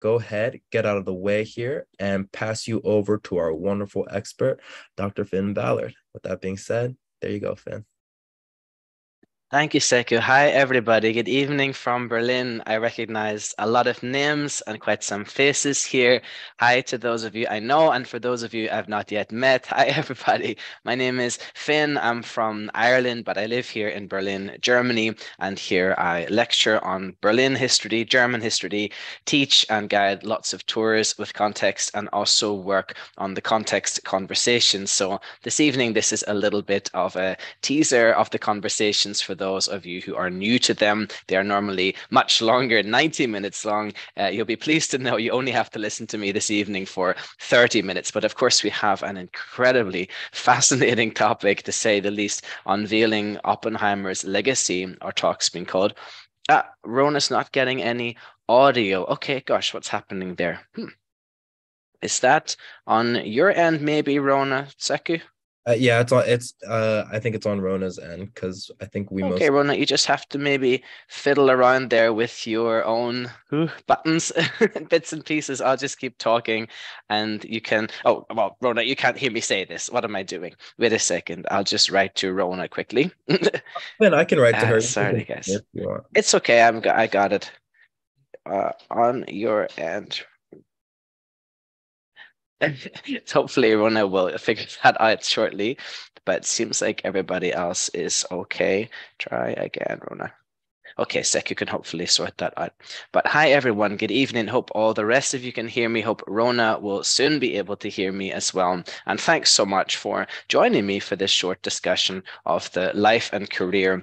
go ahead, get out of the way here, and pass you over to our wonderful expert, Dr. Finn Ballard. With that being said, there you go, Finn. Thank you, Seku. Hi, everybody. Good evening from Berlin. I recognize a lot of names and quite some faces here. Hi to those of you I know, and for those of you I've not yet met. Hi, everybody. My name is Finn. I'm from Ireland, but I live here in Berlin, Germany. And here I lecture on Berlin history, German history, teach and guide lots of tours with context, and also work on the context conversations. So this evening, this is a little bit of a teaser of the conversations for those of you who are new to them. They are normally much longer, 90 minutes long. Uh, you'll be pleased to know you only have to listen to me this evening for 30 minutes. But of course, we have an incredibly fascinating topic, to say the least, unveiling Oppenheimer's legacy, our talk's been called. Ah, Rona's not getting any audio. Okay, gosh, what's happening there? Hmm. Is that on your end, maybe, Rona Seku? Uh, yeah, it's on. It's. Uh, I think it's on Rona's end because I think we. Okay, most... Rona, you just have to maybe fiddle around there with your own buttons and bits and pieces. I'll just keep talking, and you can. Oh, well, Rona, you can't hear me say this. What am I doing? Wait a second. I'll just write to Rona quickly. then I can write to uh, her. Sorry, guys. It's okay. I'm. I got it. Uh, on your end. hopefully everyone will figure that out shortly but seems like everybody else is okay. Try again rona. Okay sek you can hopefully sort that out. But hi everyone. Good evening. Hope all the rest of you can hear me. Hope rona will soon be able to hear me as well. And thanks so much for joining me for this short discussion of the life and career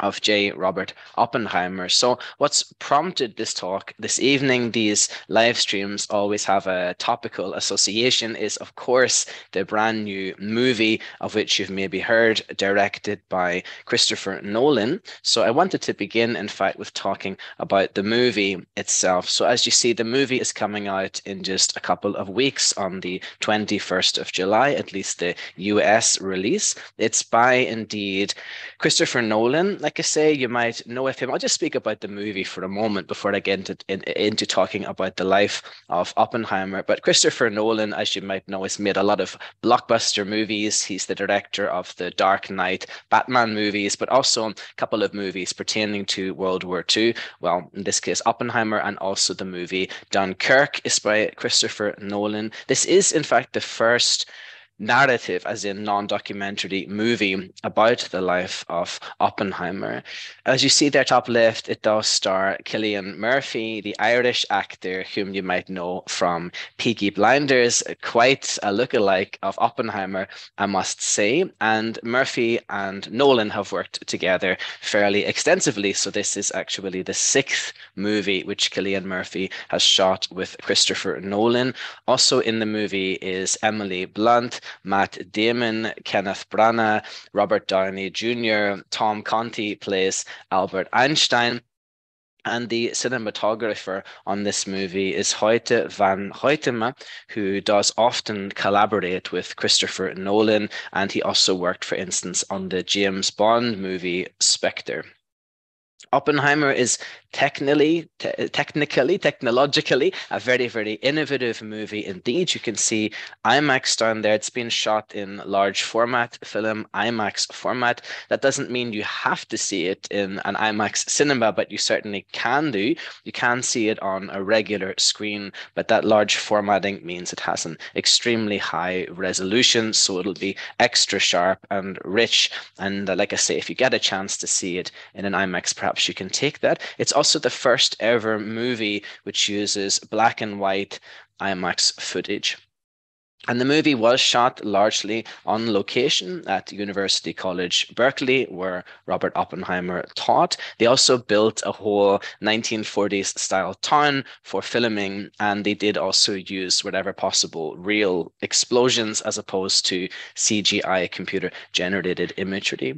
of J. Robert Oppenheimer. So, what's prompted this talk this evening? These live streams always have a topical association, is of course the brand new movie of which you've maybe heard, directed by Christopher Nolan. So, I wanted to begin, in fact, with talking about the movie itself. So, as you see, the movie is coming out in just a couple of weeks on the 21st of July, at least the US release. It's by indeed Christopher Nolan like I say, you might know of him. I'll just speak about the movie for a moment before I get into, in, into talking about the life of Oppenheimer. But Christopher Nolan, as you might know, has made a lot of blockbuster movies. He's the director of the Dark Knight Batman movies, but also a couple of movies pertaining to World War II. Well, in this case, Oppenheimer, and also the movie Dunkirk is by Christopher Nolan. This is, in fact, the first narrative, as in non documentary movie about the life of Oppenheimer. As you see there, top left, it does star Cillian Murphy, the Irish actor whom you might know from Peaky Blinders, quite a lookalike of Oppenheimer, I must say. And Murphy and Nolan have worked together fairly extensively. So this is actually the sixth movie which Cillian Murphy has shot with Christopher Nolan. Also in the movie is Emily Blunt, Matt Damon, Kenneth Branagh, Robert Downey Jr., Tom Conti plays Albert Einstein. And the cinematographer on this movie is Hoyte van Hoytema, who does often collaborate with Christopher Nolan. And he also worked, for instance, on the James Bond movie Spectre. Oppenheimer is technically, te- technically, technologically, a very, very innovative movie indeed. You can see IMAX down there. It's been shot in large format film, IMAX format. That doesn't mean you have to see it in an IMAX cinema, but you certainly can do. You can see it on a regular screen, but that large formatting means it has an extremely high resolution, so it'll be extra sharp and rich. And uh, like I say, if you get a chance to see it in an IMAX, perhaps you can take that. It's also the first ever movie which uses black and white IMAX footage. And the movie was shot largely on location at University College Berkeley, where Robert Oppenheimer taught. They also built a whole 1940s style town for filming, and they did also use whatever possible real explosions as opposed to CGI computer generated imagery.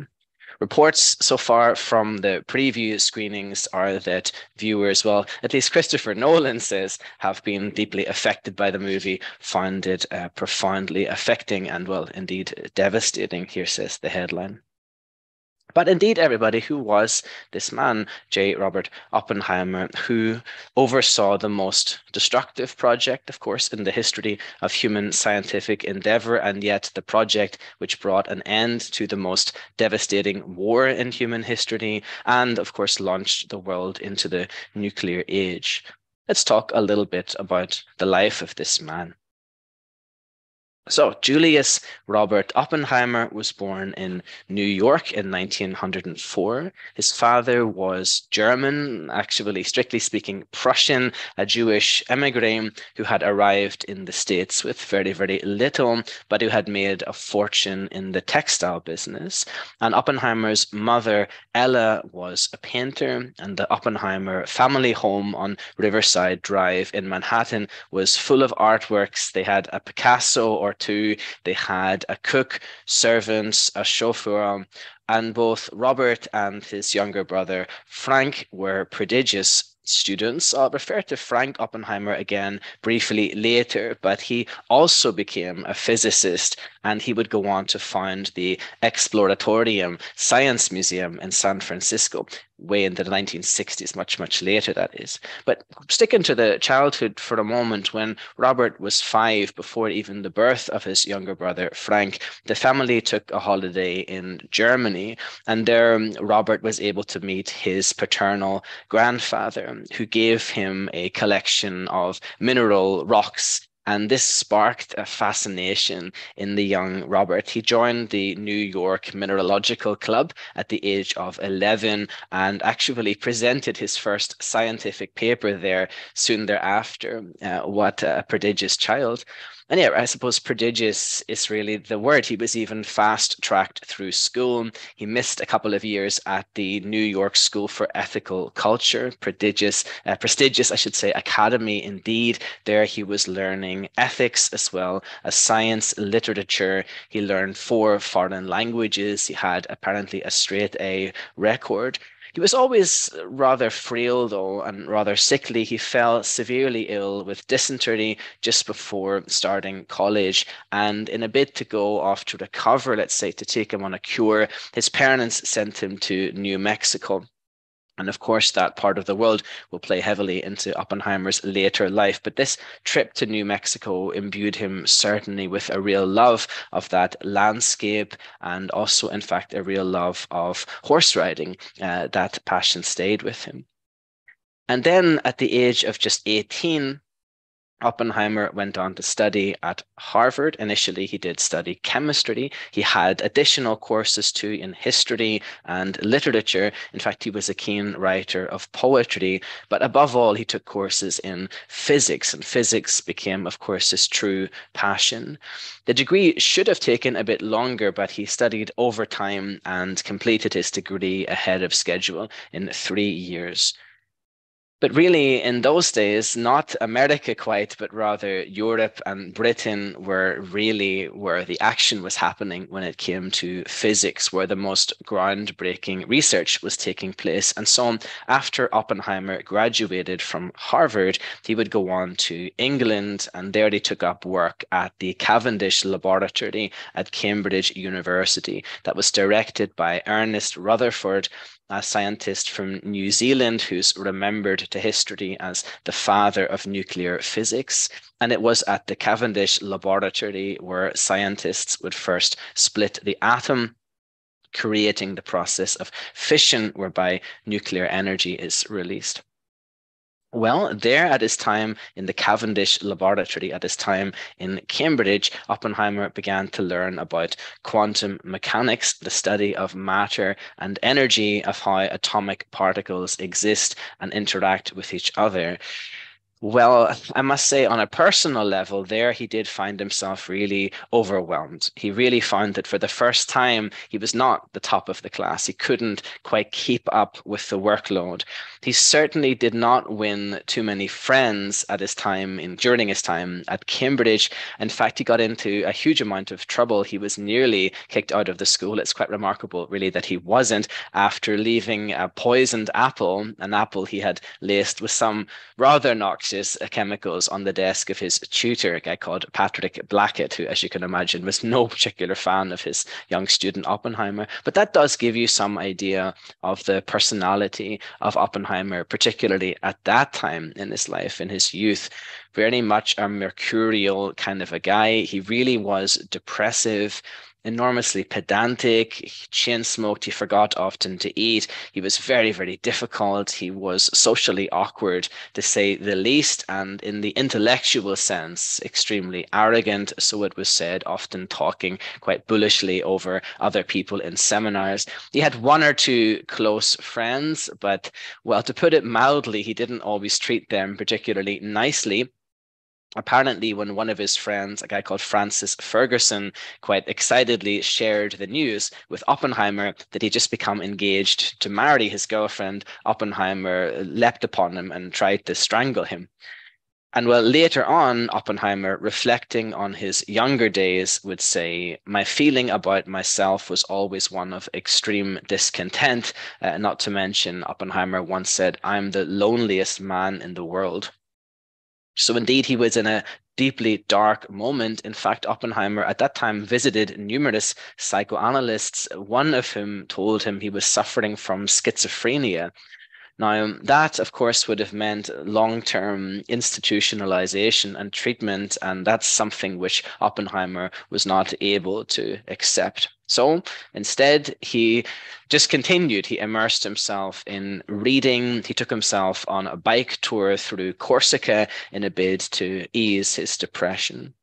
Reports so far from the preview screenings are that viewers, well, at least Christopher Nolan says, have been deeply affected by the movie, found it uh, profoundly affecting and, well, indeed devastating. Here says the headline. But indeed, everybody, who was this man, J. Robert Oppenheimer, who oversaw the most destructive project, of course, in the history of human scientific endeavor, and yet the project which brought an end to the most devastating war in human history, and of course, launched the world into the nuclear age. Let's talk a little bit about the life of this man. So, Julius Robert Oppenheimer was born in New York in 1904. His father was German, actually, strictly speaking, Prussian, a Jewish emigre who had arrived in the States with very, very little, but who had made a fortune in the textile business. And Oppenheimer's mother, Ella, was a painter, and the Oppenheimer family home on Riverside Drive in Manhattan was full of artworks. They had a Picasso or two. They had a cook, servants, a chauffeur, and both Robert and his younger brother Frank were prodigious students. I'll refer to Frank Oppenheimer again briefly later, but he also became a physicist and he would go on to found the Exploratorium Science Museum in San Francisco way into the 1960s, much, much later, that is. But sticking to the childhood for a moment, when Robert was five, before even the birth of his younger brother, Frank, the family took a holiday in Germany. And there, um, Robert was able to meet his paternal grandfather, who gave him a collection of mineral rocks and this sparked a fascination in the young Robert. He joined the New York Mineralogical Club at the age of 11 and actually presented his first scientific paper there soon thereafter. Uh, what a prodigious child. And yeah, I suppose prodigious is really the word. He was even fast tracked through school. He missed a couple of years at the New York School for Ethical Culture, prodigious, uh, prestigious, I should say, academy indeed. There he was learning ethics as well as science, literature. He learned four foreign languages. He had apparently a straight A record. He was always rather frail, though, and rather sickly. He fell severely ill with dysentery just before starting college. And in a bid to go off to recover, let's say, to take him on a cure, his parents sent him to New Mexico. And of course, that part of the world will play heavily into Oppenheimer's later life. But this trip to New Mexico imbued him certainly with a real love of that landscape and also, in fact, a real love of horse riding. Uh, that passion stayed with him. And then at the age of just 18, Oppenheimer went on to study at Harvard. Initially, he did study chemistry. He had additional courses too in history and literature. In fact, he was a keen writer of poetry. But above all, he took courses in physics, and physics became, of course, his true passion. The degree should have taken a bit longer, but he studied overtime and completed his degree ahead of schedule in three years. But really, in those days, not America quite, but rather Europe and Britain were really where the action was happening when it came to physics, where the most groundbreaking research was taking place. And so, after Oppenheimer graduated from Harvard, he would go on to England, and there he took up work at the Cavendish Laboratory at Cambridge University that was directed by Ernest Rutherford a scientist from New Zealand who's remembered to history as the father of nuclear physics. And it was at the Cavendish Laboratory where scientists would first split the atom creating the process of fission whereby nuclear energy is released. Well, there at his time in the Cavendish laboratory, at his time in Cambridge, Oppenheimer began to learn about quantum mechanics, the study of matter and energy, of how atomic particles exist and interact with each other. Well, I must say, on a personal level, there he did find himself really overwhelmed. He really found that for the first time, he was not the top of the class. He couldn't quite keep up with the workload. He certainly did not win too many friends at his time in during his time at Cambridge. In fact, he got into a huge amount of trouble. He was nearly kicked out of the school. It's quite remarkable, really, that he wasn't after leaving a poisoned apple, an apple he had laced with some rather noxious noxious chemicals on the desk of his tutor, a guy called Patrick Blackett, who, as you can imagine, was no particular fan of his young student Oppenheimer. But that does give you some idea of the personality of Oppenheimer, particularly at that time in his life, in his youth. Very much a mercurial kind of a guy. He really was depressive enormously pedantic. Chain smoked. He forgot often to eat. He was very, very difficult. He was socially awkward, to say the least, and in the intellectual sense, extremely arrogant. So it was said, often talking quite bullishly over other people in seminars. He had one or two close friends, but well, to put it mildly, he didn't always treat them particularly nicely apparently when one of his friends a guy called francis fergusson quite excitedly shared the news with oppenheimer that he'd just become engaged to marry his girlfriend oppenheimer leapt upon him and tried to strangle him and well, later on, Oppenheimer, reflecting on his younger days, would say, My feeling about myself was always one of extreme discontent. Uh, not to mention, Oppenheimer once said, I'm the loneliest man in the world. So indeed, he was in a deeply dark moment. In fact, Oppenheimer at that time visited numerous psychoanalysts, one of whom told him he was suffering from schizophrenia. Now, that, of course, would have meant long term institutionalization and treatment, and that's something which Oppenheimer was not able to accept. So instead, he just continued. He immersed himself in reading. He took himself on a bike tour through Corsica in a bid to ease his depression.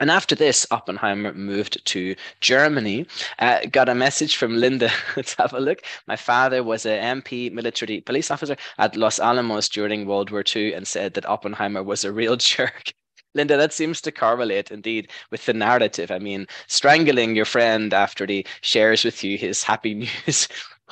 And after this, Oppenheimer moved to Germany. Uh, got a message from Linda. Let's have a look. My father was a MP, military police officer at Los Alamos during World War II, and said that Oppenheimer was a real jerk. Linda, that seems to correlate indeed with the narrative. I mean, strangling your friend after he shares with you his happy news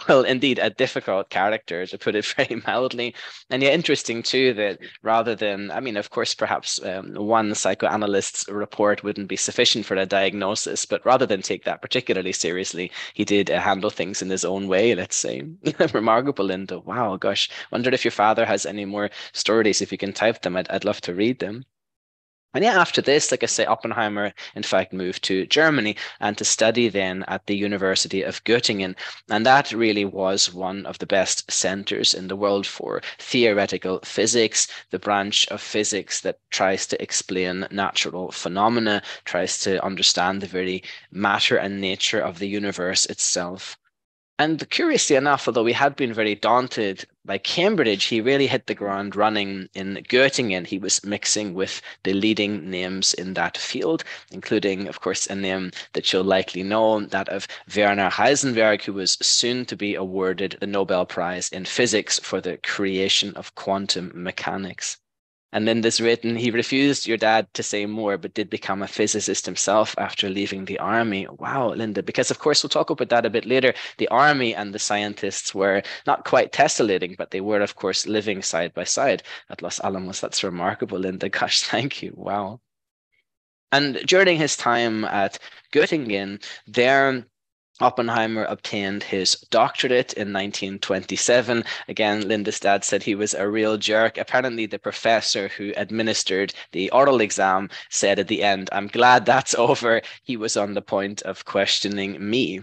well, indeed, a difficult character to put it very mildly. And yet, interesting too that rather than, I mean, of course, perhaps um, one psychoanalyst's report wouldn't be sufficient for a diagnosis, but rather than take that particularly seriously, he did uh, handle things in his own way, let's say. Remarkable, Linda. Wow, gosh. Wondered if your father has any more stories. If you can type them, I'd, I'd love to read them. And yeah, after this, like I say, Oppenheimer, in fact, moved to Germany and to study then at the University of Göttingen. And that really was one of the best centers in the world for theoretical physics, the branch of physics that tries to explain natural phenomena, tries to understand the very matter and nature of the universe itself. And curiously enough, although he had been very daunted by Cambridge, he really hit the ground running in Göttingen. He was mixing with the leading names in that field, including, of course, a name that you'll likely know, that of Werner Heisenberg, who was soon to be awarded the Nobel Prize in Physics for the creation of quantum mechanics. And then this written, he refused your dad to say more, but did become a physicist himself after leaving the army. Wow, Linda, because of course we'll talk about that a bit later. The army and the scientists were not quite tessellating, but they were, of course, living side by side at Los Alamos. That's remarkable, Linda. Gosh, thank you. Wow. And during his time at Göttingen, there Oppenheimer obtained his doctorate in 1927. Again, Linda's dad said he was a real jerk. Apparently, the professor who administered the oral exam said at the end, I'm glad that's over. He was on the point of questioning me.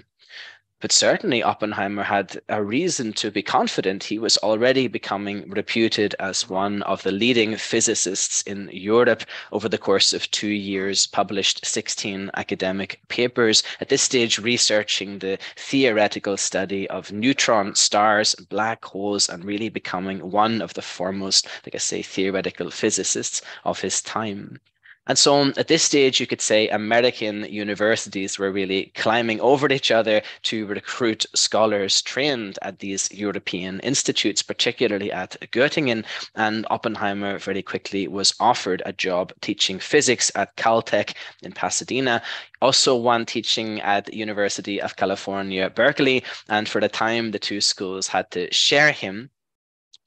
But certainly, Oppenheimer had a reason to be confident. He was already becoming reputed as one of the leading physicists in Europe over the course of two years, published 16 academic papers. At this stage, researching the theoretical study of neutron stars, black holes, and really becoming one of the foremost, like I say, theoretical physicists of his time. And so at this stage, you could say American universities were really climbing over each other to recruit scholars trained at these European institutes, particularly at Göttingen. And Oppenheimer very quickly was offered a job teaching physics at Caltech in Pasadena, also one teaching at the University of California, Berkeley. And for the time, the two schools had to share him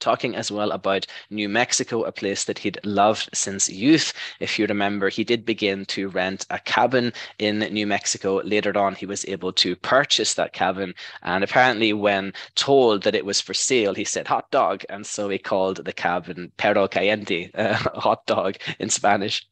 talking as well about New Mexico, a place that he'd loved since youth. If you remember, he did begin to rent a cabin in New Mexico. Later on, he was able to purchase that cabin. And apparently, when told that it was for sale, he said hot dog. And so he called the cabin Perro Caliente, uh, hot dog in Spanish.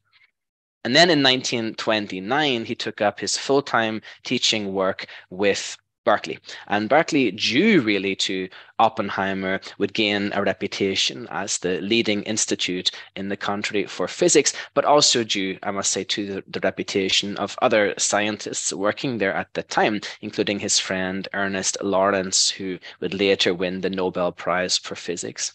And then in 1929, he took up his full time teaching work with Berkeley. And Berkeley, due really to Oppenheimer, would gain a reputation as the leading institute in the country for physics, but also due, I must say, to the, the reputation of other scientists working there at the time, including his friend Ernest Lawrence, who would later win the Nobel Prize for Physics.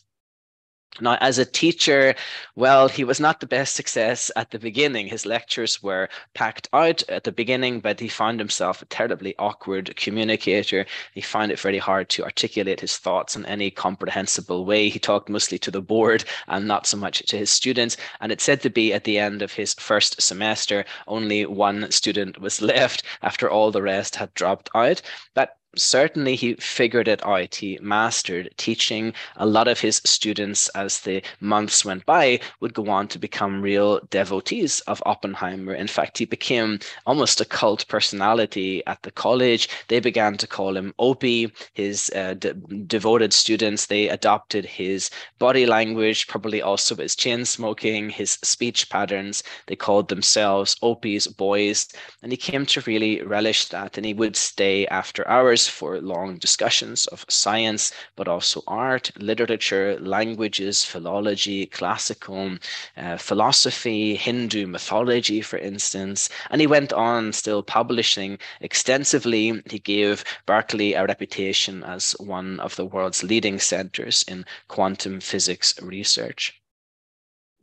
Now, as a teacher, well, he was not the best success at the beginning. His lectures were packed out at the beginning, but he found himself a terribly awkward communicator. He found it very hard to articulate his thoughts in any comprehensible way. He talked mostly to the board and not so much to his students. And it's said to be at the end of his first semester, only one student was left after all the rest had dropped out. But certainly he figured it out. He mastered teaching. A lot of his students, as the months went by, would go on to become real devotees of Oppenheimer. In fact, he became almost a cult personality at the college. They began to call him Opie. His uh, de- devoted students, they adopted his body language, probably also his chain smoking, his speech patterns. They called themselves Opie's boys. And he came to really relish that. And he would stay after hours for long discussions of science, but also art, literature, languages, philology, classical uh, philosophy, Hindu mythology, for instance. And he went on still publishing extensively. He gave Berkeley a reputation as one of the world's leading centers in quantum physics research.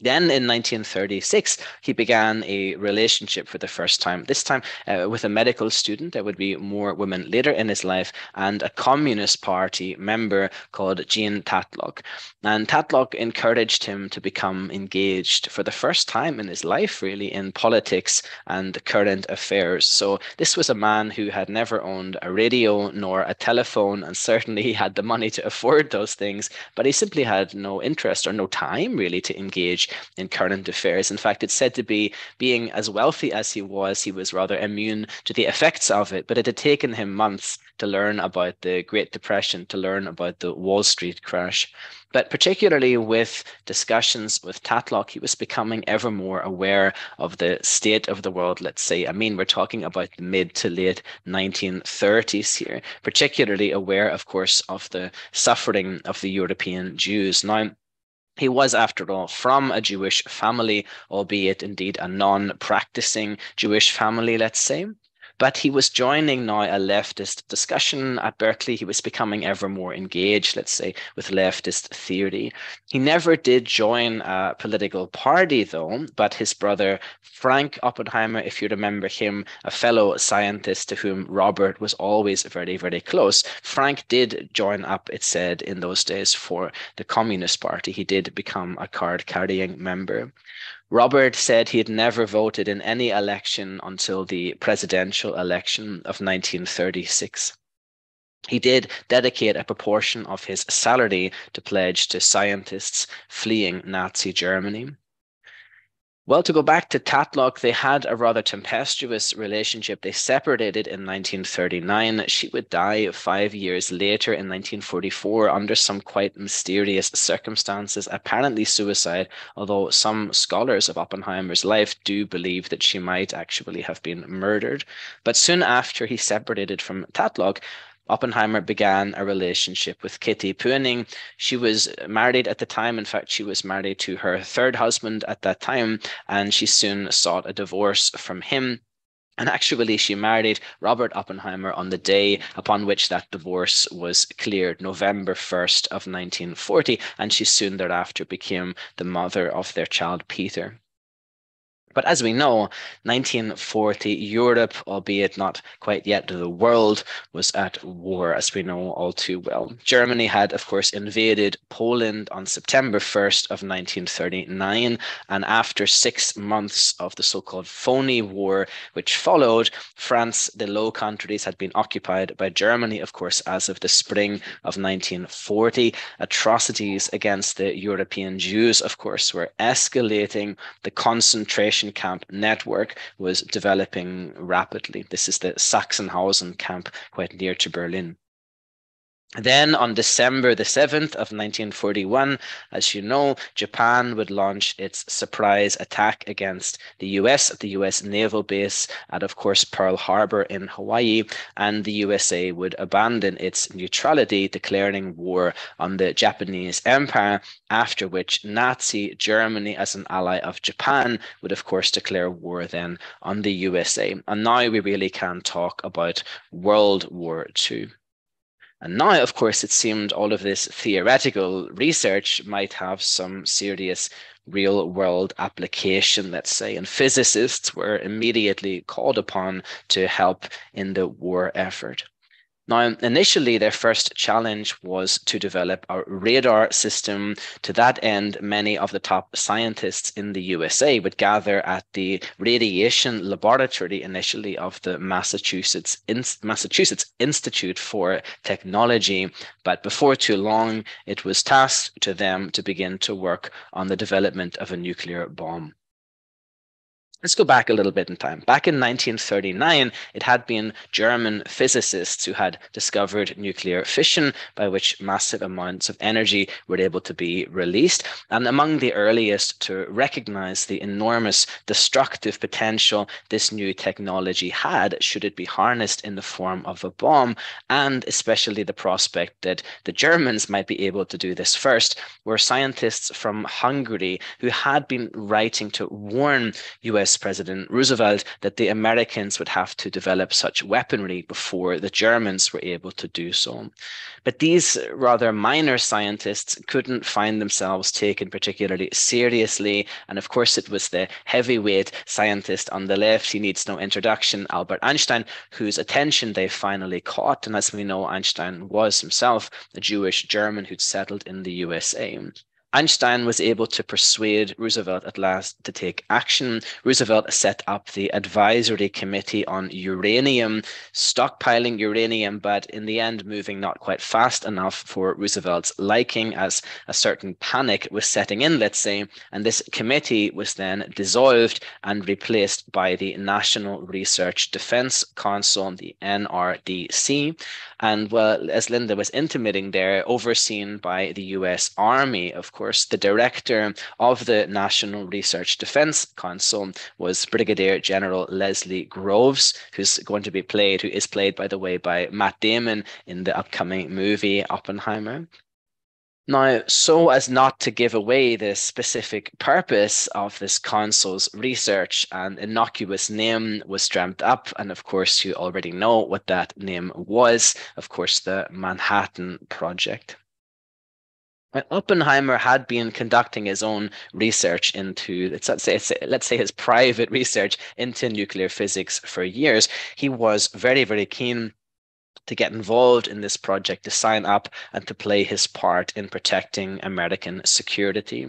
Then in 1936, he began a relationship for the first time, this time uh, with a medical student. There would be more women later in his life, and a Communist Party member called Jean Tatlock. And Tatlock encouraged him to become engaged for the first time in his life, really, in politics and current affairs. So this was a man who had never owned a radio nor a telephone, and certainly he had the money to afford those things, but he simply had no interest or no time, really, to engage in current affairs. In fact, it's said to be being as wealthy as he was, he was rather immune to the effects of it. But it had taken him months to learn about the Great Depression, to learn about the Wall Street crash. But particularly with discussions with Tatlock, he was becoming ever more aware of the state of the world, let's say. I mean, we're talking about the mid to late 1930s here, particularly aware, of course, of the suffering of the European Jews. Now, he was, after all, from a Jewish family, albeit indeed a non practicing Jewish family, let's say. But he was joining now a leftist discussion at Berkeley. He was becoming ever more engaged, let's say, with leftist theory. He never did join a political party, though, but his brother Frank Oppenheimer, if you remember him, a fellow scientist to whom Robert was always very, very close, Frank did join up, it said, in those days for the Communist Party. He did become a card carrying member. Robert said he had never voted in any election until the presidential election of 1936. He did dedicate a proportion of his salary to pledge to scientists fleeing Nazi Germany. Well, to go back to Tatlock, they had a rather tempestuous relationship. They separated in 1939. She would die five years later in 1944 under some quite mysterious circumstances, apparently suicide, although some scholars of Oppenheimer's life do believe that she might actually have been murdered. But soon after he separated from Tatlock, Oppenheimer began a relationship with Kitty Puening. She was married at the time. In fact, she was married to her third husband at that time, and she soon sought a divorce from him. And actually, she married Robert Oppenheimer on the day upon which that divorce was cleared, November 1st of 1940, and she soon thereafter became the mother of their child, Peter. But as we know, 1940 Europe, albeit not quite yet the world, was at war, as we know all too well. Germany had, of course, invaded Poland on September 1st of 1939, and after six months of the so-called phony war, which followed, France, the Low Countries, had been occupied by Germany, of course, as of the spring of 1940. Atrocities against the European Jews, of course, were escalating. The concentration concentration camp network was developing rapidly. This is the Sachsenhausen camp, quite near to Berlin. Then on December the 7th of 1941, as you know, Japan would launch its surprise attack against the US at the US naval base at, of course, Pearl Harbor in Hawaii, and the USA would abandon its neutrality, declaring war on the Japanese Empire, after which Nazi Germany, as an ally of Japan, would, of course, declare war then on the USA. And now we really can talk about World War II. And now, of course, it seemed all of this theoretical research might have some serious real world application, let's say, and physicists were immediately called upon to help in the war effort. Now, initially, their first challenge was to develop a radar system. To that end, many of the top scientists in the USA would gather at the radiation laboratory initially of the Massachusetts, Massachusetts Institute for Technology. But before too long, it was tasked to them to begin to work on the development of a nuclear bomb. Let's go back a little bit in time. Back in 1939, it had been German physicists who had discovered nuclear fission, by which massive amounts of energy were able to be released. And among the earliest to recognize the enormous destructive potential this new technology had, should it be harnessed in the form of a bomb, and especially the prospect that the Germans might be able to do this first, were scientists from Hungary who had been writing to warn US President Roosevelt that the Americans would have to develop such weaponry before the Germans were able to do so. But these rather minor scientists couldn't find themselves taken particularly seriously. And of course, it was the heavyweight scientist on the left, he needs no introduction, Albert Einstein, whose attention they finally caught. And as we know, Einstein was himself a Jewish German who'd settled in the USA. Einstein was able to persuade Roosevelt at last to take action. Roosevelt set up the Advisory Committee on Uranium, stockpiling uranium, but in the end, moving not quite fast enough for Roosevelt's liking, as a certain panic was setting in, let's say. And this committee was then dissolved and replaced by the National Research Defense Council, the NRDC. And well, as Linda was intimating there, overseen by the US Army, of course, the director of the National Research Defense Council was Brigadier General Leslie Groves, who's going to be played, who is played, by the way, by Matt Damon in the upcoming movie Oppenheimer. Now, so as not to give away the specific purpose of this council's research, an innocuous name was dreamt up. And of course, you already know what that name was. Of course, the Manhattan Project. Oppenheimer had been conducting his own research into, let's say, let's say his private research into nuclear physics for years. He was very, very keen to get involved in this project, to sign up and to play his part in protecting American security.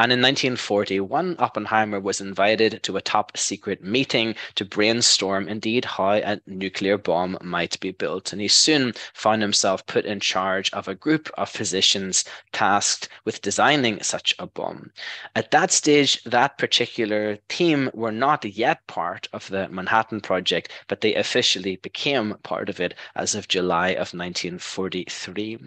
And in 1941, Oppenheimer was invited to a top secret meeting to brainstorm indeed how a nuclear bomb might be built. And he soon found himself put in charge of a group of physicians tasked with designing such a bomb. At that stage, that particular team were not yet part of the Manhattan Project, but they officially became part of it as of July of 1943.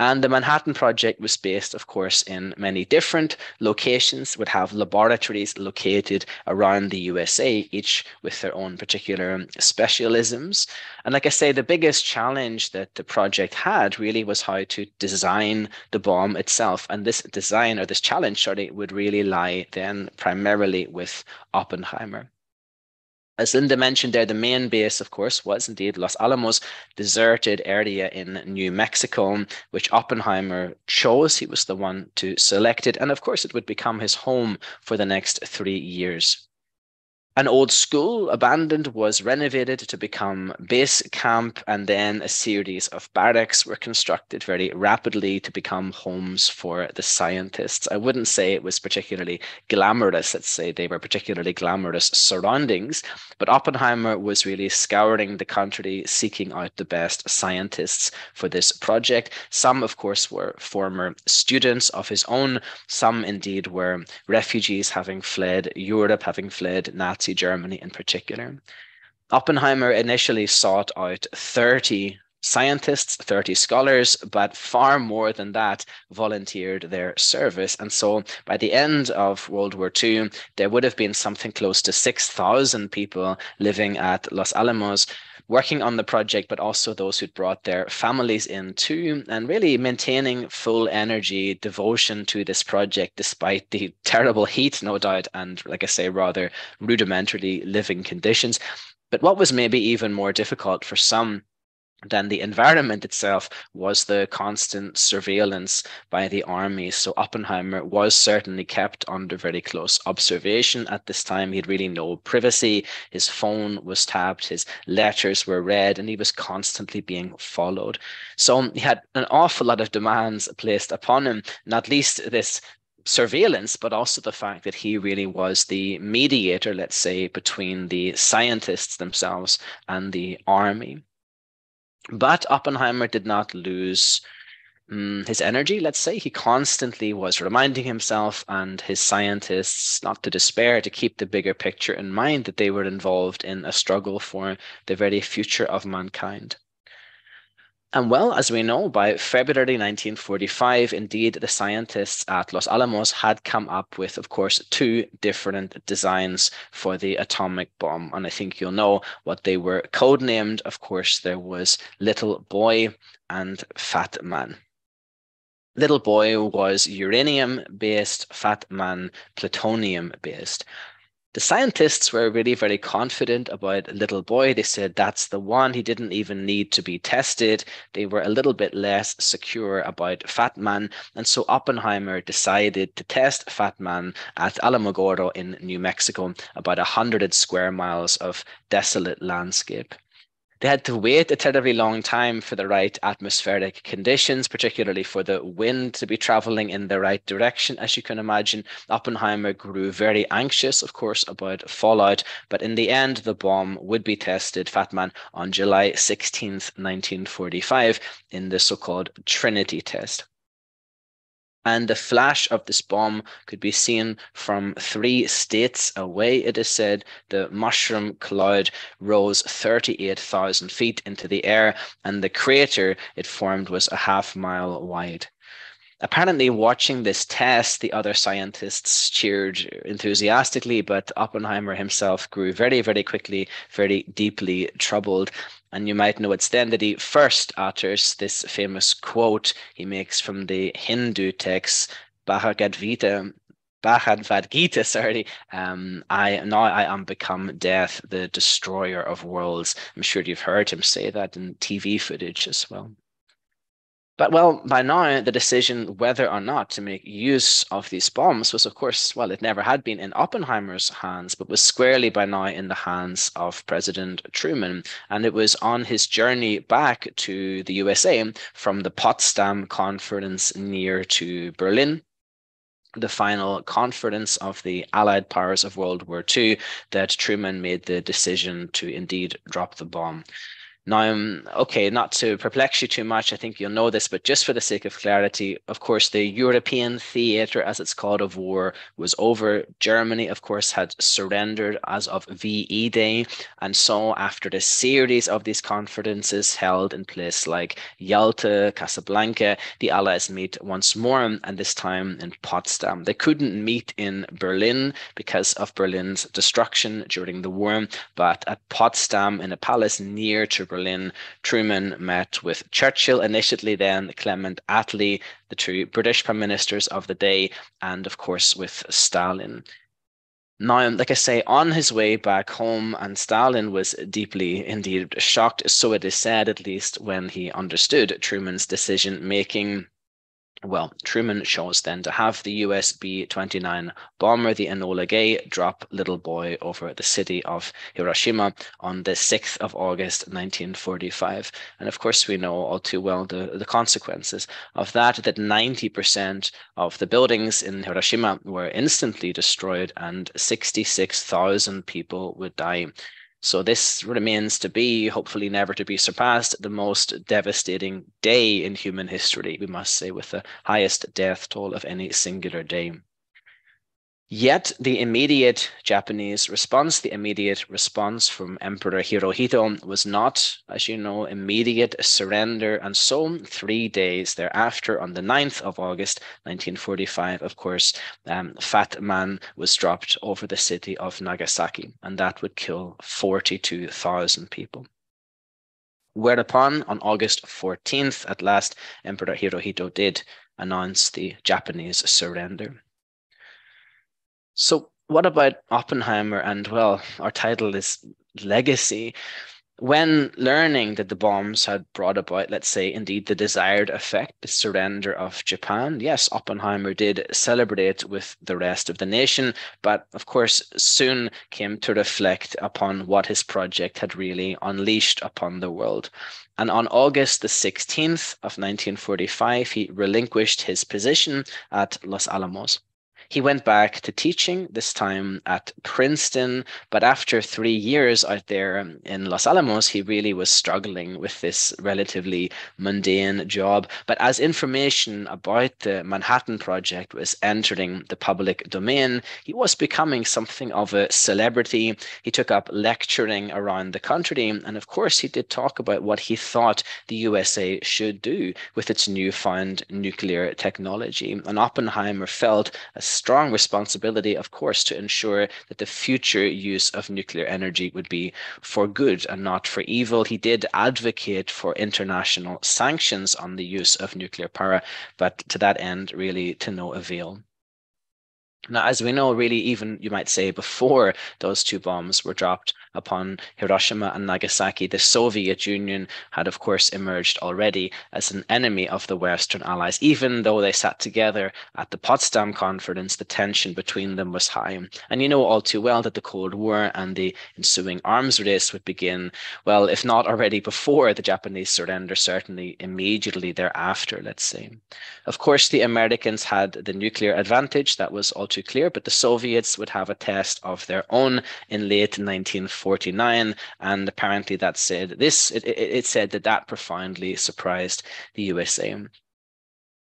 And the Manhattan Project was based, of course, in many different locations, would have laboratories located around the USA, each with their own particular specialisms. And like I say, the biggest challenge that the project had really was how to design the bomb itself. And this design or this challenge, sorry, would really lie then primarily with Oppenheimer. As Linda mentioned there, the main base, of course, was indeed Los Alamos, deserted area in New Mexico, which Oppenheimer chose. He was the one to select it. And of course, it would become his home for the next three years. An old school, abandoned, was renovated to become base camp, and then a series of barracks were constructed very rapidly to become homes for the scientists. I wouldn't say it was particularly glamorous, let's say they were particularly glamorous surroundings, but Oppenheimer was really scouring the country, seeking out the best scientists for this project. Some, of course, were former students of his own, some indeed were refugees having fled Europe, having fled Nazi Nazi Germany in particular. Oppenheimer initially sought out 30 scientists, 30 scholars, but far more than that volunteered their service. And so by the end of World War II, there would have been something close to 6,000 people living at Los Alamos working on the project, but also those who'd brought their families in too, and really maintaining full energy, devotion to this project despite the terrible heat, no doubt, and like I say, rather rudimentary living conditions. But what was maybe even more difficult for some then the environment itself was the constant surveillance by the army. So Oppenheimer was certainly kept under very close observation at this time. He had really no privacy. His phone was tapped, his letters were read, and he was constantly being followed. So he had an awful lot of demands placed upon him, not least this surveillance, but also the fact that he really was the mediator, let's say, between the scientists themselves and the army. But Oppenheimer did not lose um, his energy, let's say. He constantly was reminding himself and his scientists not to despair, to keep the bigger picture in mind that they were involved in a struggle for the very future of mankind. And well, as we know, by February 1945, indeed, the scientists at Los Alamos had come up with, of course, two different designs for the atomic bomb. And I think you'll know what they were codenamed. Of course, there was Little Boy and Fat Man. Little Boy was uranium based, Fat Man plutonium based the scientists were really very confident about little boy. They said that's the one. He didn't even need to be tested. They were a little bit less secure about fat man and so oppenheimer decided to test fat man at alamogordo in new mexico about 100 square miles of desolate landscape they had to wait a terribly long time for the right atmospheric conditions, particularly for the wind to be traveling in the right direction. As you can imagine, Oppenheimer grew very anxious, of course, about fallout. But in the end, the bomb would be tested, Fatman, on July 16th, 1945, in the so called Trinity test and the flash of this bomb could be seen from three states away. It is said the mushroom cloud rose 38,000 feet into the air, and the crater it formed was a half mile wide. Apparently, watching this test, the other scientists cheered enthusiastically, but Oppenheimer himself grew very, very quickly, very deeply troubled. And you might know it's then that he first utters this famous quote he makes from the Hindu text, Bhagavad Gita, Bhagavad Gita, sorry. Um, I now I am become death, the destroyer of worlds. I'm sure you've heard him say that in TV footage as well. But well, by now, the decision whether or not to make use of these bombs was, of course, well, it never had been in Oppenheimer's hands, but was squarely by now in the hands of President Truman. And it was on his journey back to the USA from the Potsdam conference near to Berlin the final conference of the Allied powers of World War II that Truman made the decision to indeed drop the bomb. Now, um, okay, not to perplex you too much, I think you'll know this, but just for the sake of clarity, of course, the European theatre, as it's called, of war was over. Germany, of course, had surrendered as of VE Day. And so, after the series of these conferences held in places like Yalta, Casablanca, the Allies meet once more, and this time in Potsdam. They couldn't meet in Berlin because of Berlin's destruction during the war, but at Potsdam, in a palace near to Berlin, Truman met with Churchill initially, then Clement Attlee, the two British prime ministers of the day, and of course with Stalin. Now, like I say, on his way back home, and Stalin was deeply indeed shocked, so it is said at least, when he understood Truman's decision making well, Truman chose then to have the US B 29 bomber, the Enola Gay, drop Little Boy over the city of Hiroshima on the 6th of August 1945. And of course, we know all too well the, the consequences of that, that 90% of the buildings in Hiroshima were instantly destroyed and 66,000 people would die. So this remains to be, hopefully never to be surpassed, the most devastating day in human history, we must say, with the highest death toll of any singular day. Yet the immediate Japanese response, the immediate response from Emperor Hirohito was not, as you know, immediate surrender. And so, three days thereafter, on the 9th of August 1945, of course, um, Fat Man was dropped over the city of Nagasaki, and that would kill 42,000 people. Whereupon, on August 14th, at last, Emperor Hirohito did announce the Japanese surrender. So, what about Oppenheimer? And well, our title is Legacy. When learning that the bombs had brought about, let's say, indeed the desired effect, the surrender of Japan, yes, Oppenheimer did celebrate with the rest of the nation, but of course soon came to reflect upon what his project had really unleashed upon the world. And on August the 16th of 1945, he relinquished his position at Los Alamos. He went back to teaching, this time at Princeton. But after three years out there um, in Los Alamos, he really was struggling with this relatively mundane job. But as information about the Manhattan Project was entering the public domain, he was becoming something of a celebrity. He took up lecturing around the country. And of course, he did talk about what he thought the USA should do with its newfound nuclear technology. And Oppenheimer felt a strong responsibility, of course, to ensure that the future use of nuclear energy would be for good and not for evil. He did advocate for international sanctions on the use of nuclear power, but to that end, really to no avail. Now, as we know, really, even you might say before those two bombs were dropped upon Hiroshima and Nagasaki, the Soviet Union had, of course, emerged already as an enemy of the Western Allies. Even though they sat together at the Potsdam Conference, the tension between them was high. And you know all too well that the Cold War and the ensuing arms race would begin, well, if not already before the Japanese surrender, certainly immediately thereafter, let's say. Of course, the Americans had the nuclear advantage, that was all too clear, but the Soviets would have a test of their own in late 1949. And apparently that said this, it, it, it said that that profoundly surprised the USA.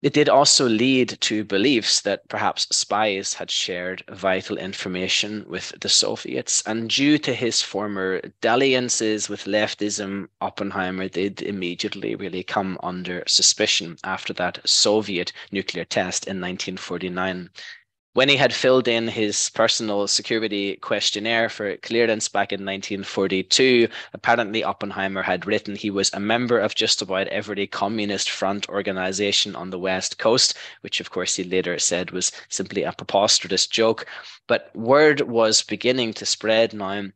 It did also lead to beliefs that perhaps spies had shared vital information with the Soviets. And due to his former dalliances with leftism, Oppenheimer did immediately really come under suspicion after that Soviet nuclear test in 1949 when he had filled in his personal security questionnaire for clearance back in 1942, apparently Oppenheimer had written he was a member of just about every communist front organization on the West Coast, which of course he later said was simply a preposterous joke. But word was beginning to spread now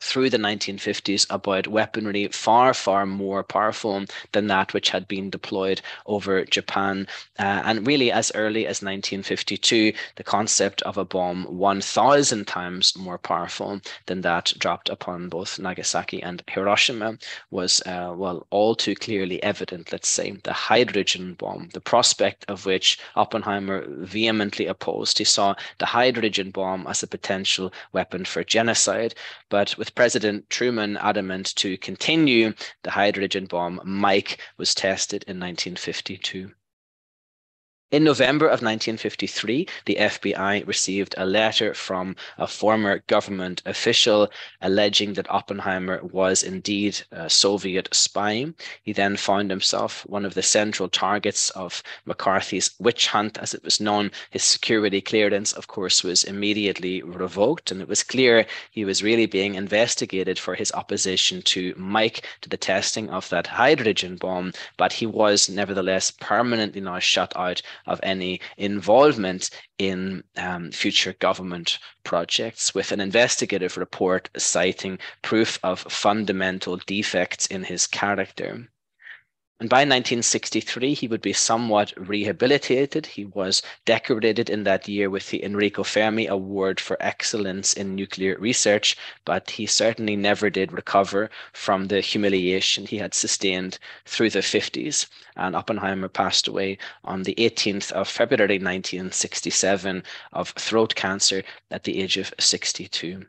through the 1950s about weaponry far, far more powerful than that which had been deployed over Japan. Uh, and really, as early as 1952, the concept of a bomb 1,000 times more powerful than that dropped upon both Nagasaki and Hiroshima was, uh, well, all too clearly evident, let's say. The hydrogen bomb, the prospect of which Oppenheimer vehemently opposed. He saw the hydrogen bomb as a potential weapon for genocide, but with with President Truman adamant to continue the hydrogen bomb, Mike was tested in 1952. In November of 1953, the FBI received a letter from a former government official alleging that Oppenheimer was indeed a Soviet spy. He then found himself one of the central targets of McCarthy's witch hunt, as it was known. His security clearance, of course, was immediately revoked, and it was clear he was really being investigated for his opposition to Mike to the testing of that hydrogen bomb. But he was nevertheless permanently now shut out of any involvement in um, future government projects, with an investigative report citing proof of fundamental defects in his character. And by 1963, he would be somewhat rehabilitated. He was decorated in that year with the Enrico Fermi Award for Excellence in Nuclear Research, but he certainly never did recover from the humiliation he had sustained through the 50s. And Oppenheimer passed away on the 18th of February 1967 of throat cancer at the age of 62.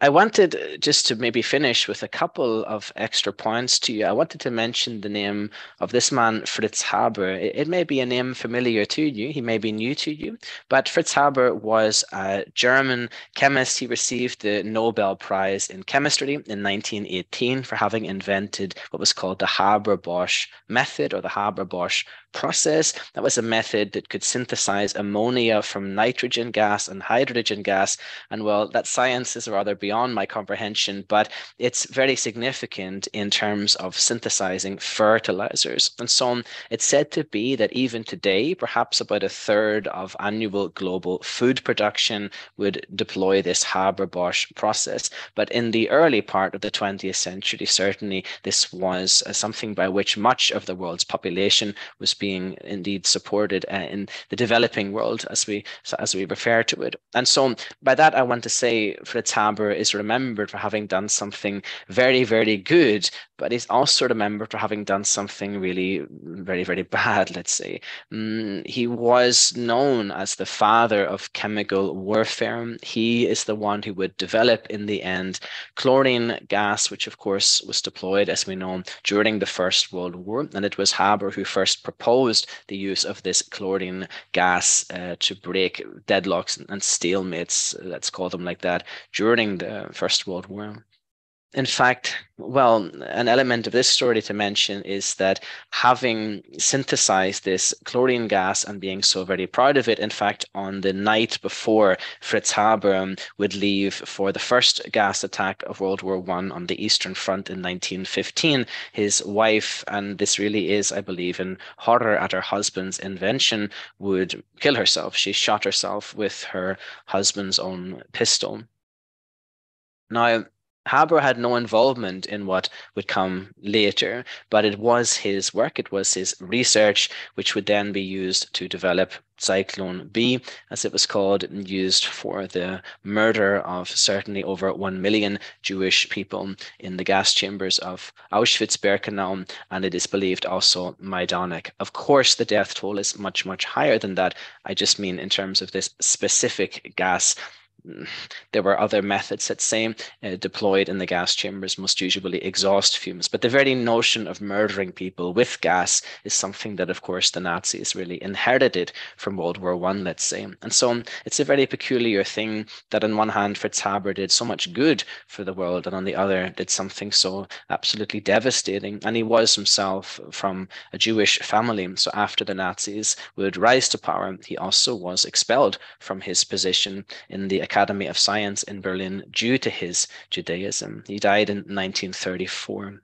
I wanted uh, just to maybe finish with a couple of extra points to you. I wanted to mention the name of this man, Fritz Haber. It, it, may be a name familiar to you, he may be new to you, but Fritz Haber was a German chemist. He received the Nobel Prize in Chemistry in 1918 for having invented what was called the Haber Bosch method or the Haber Bosch process. That was a method that could synthesize ammonia from nitrogen gas and hydrogen gas. And well, that science is rather beyond my comprehension, but it's very significant in terms of synthesizing fertilizers. And so on. it's said to be that even today, perhaps about a third of annual global food production would deploy this Haber-Bosch process. But in the early part of the 20th century, certainly this was uh, something by which much of the world's population was being indeed supported uh, in the developing world, as we as we refer to it. And so by that, I want to say Fritz Haber is remembered for having done something very, very good, but he's also remembered for having done something really very, very bad, let's say. Mm, he was known as the father of chemical warfare. He is the one who would develop in the end chlorine gas, which of course was deployed, as we know, during the First World War. And it was Haber who first proposed the use of this chlorine gas uh, to break deadlocks and stalemates, let's call them like that, during the First World War. In fact, well, an element of this story to mention is that having synthesized this chlorine gas and being so very proud of it, in fact, on the night before Fritz Haber um, would leave for the first gas attack of World War One on the Eastern Front in 1915, his wife, and this really is, I believe, in horror at her husband's invention, would kill herself. She shot herself with her husband's own pistol. Now, Haber had no involvement in what would come later, but it was his work, it was his research, which would then be used to develop Zyklon B, as it was called, and used for the murder of certainly over 1 million Jewish people in the gas chambers of Auschwitz Birkenau, and it is believed also Majdanek. Of course, the death toll is much, much higher than that. I just mean in terms of this specific gas there were other methods that same uh, deployed in the gas chambers most usually exhaust fumes but the very notion of murdering people with gas is something that of course the nazis really inherited from world war one let's say. And so it's a very peculiar thing that on one hand fritz haber did so much good for the world and on the other did something so absolutely devastating. And he was himself from a jewish family so after the nazis would rise to power he also was expelled from his position in the Academy of Science in Berlin due to his Judaism. He died in 1934.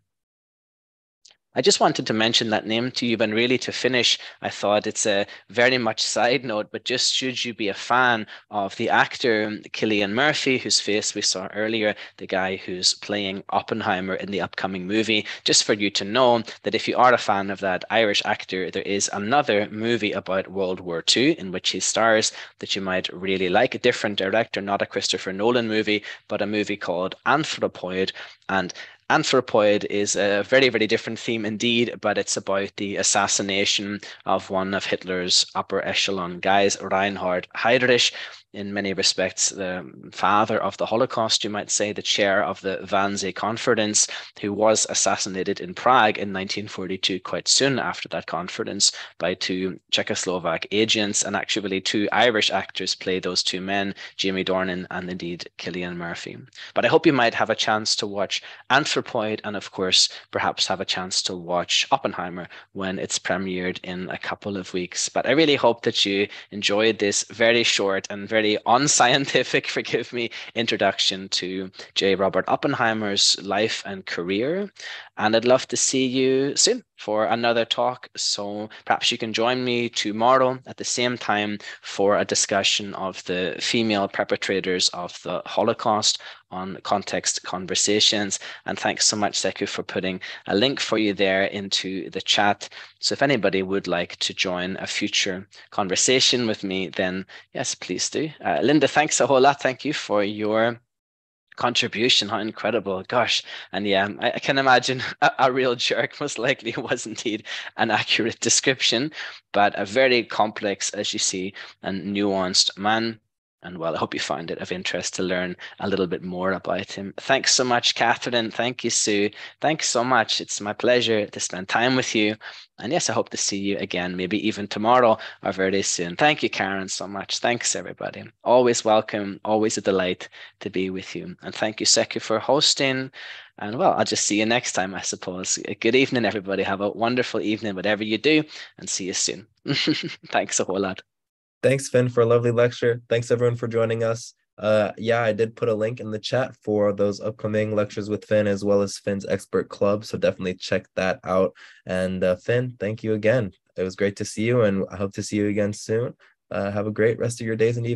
I just wanted to mention that name to you, and really to finish, I thought it's a very much side note, but just should you be a fan of the actor Cillian Murphy, whose face we saw earlier, the guy who's playing Oppenheimer in the upcoming movie, just for you to know that if you are a fan of that Irish actor, there is another movie about World War II in which he stars that you might really like. A different director, not a Christopher Nolan movie, but a movie called Anthropoid. And Anthropoid is a very, very different theme indeed, but it's about the assassination of one of Hitler's upper echelon guys, Reinhard Heydrich, in many respects the father of the Holocaust, you might say, the chair of the Wannsee Conference, who was assassinated in Prague in 1942, quite soon after that conference, by two Czechoslovak agents. And actually, two Irish actors play those two men, Jamie Dornan and indeed Cillian Murphy. But I hope you might have a chance to watch Anthropoid and, of course, perhaps have a chance to watch Oppenheimer when it's premiered in a couple of weeks. But I really hope that you enjoyed this very short and very very unscientific, forgive me, introduction to J. Robert Oppenheimer's life and career. And I'd love to see you soon. for another talk. So perhaps you can join me tomorrow at the same time for a discussion of the female perpetrators of the Holocaust on context conversations. And thanks so much, Seku, for putting a link for you there into the chat. So if anybody would like to join a future conversation with me, then yes, please do. Uh, Linda, thanks a whole lot. Thank you for your contribution how incredible. Gosh and yeah i, I can imagine a, a, real jerk most likely. Was indeed an accurate description but a very complex as you see and nuanced man and well, I hope you find it of interest to learn a little bit more about him. Thanks so much, Catherine. Thank you, Sue. Thanks so much. It's my pleasure to spend time with you. And yes, I hope to see you again, maybe even tomorrow or very soon. Thank you, Karen, so much. Thanks, everybody. Always welcome, always a delight to be with you. And thank you, Seku, for hosting. And well, I'll just see you next time, I suppose. Good evening, everybody. Have a wonderful evening, whatever you do, and see you soon. Thanks a whole lot. Thanks, Finn, for a lovely lecture. Thanks, everyone, for joining us. Uh, yeah, I did put a link in the chat for those upcoming lectures with Finn as well as Finn's expert club. So definitely check that out. And uh, Finn, thank you again. It was great to see you, and I hope to see you again soon. Uh, have a great rest of your days and evenings.